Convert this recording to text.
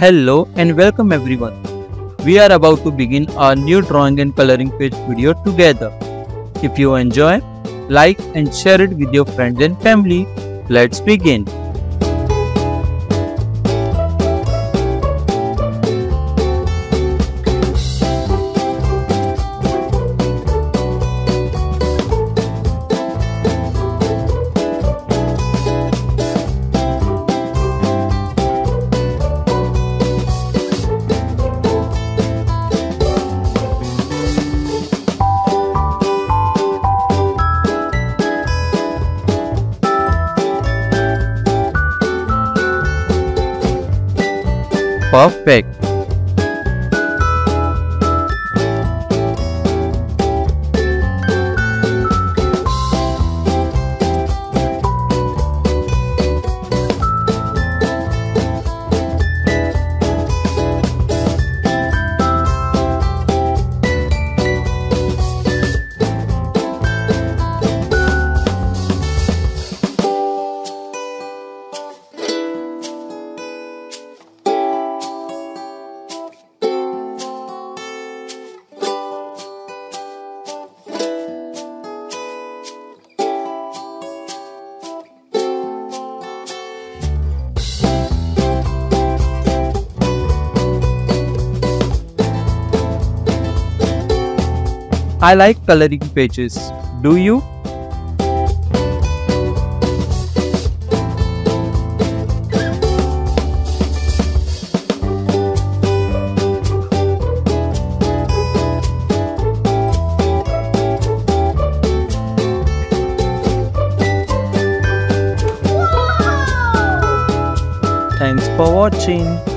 Hello and welcome everyone. We are about to begin our new drawing and coloring page video together. If you enjoy, like and share it with your friends and family. Let's begin. Perfect. I like coloring pages. Do you? Thanks for watching.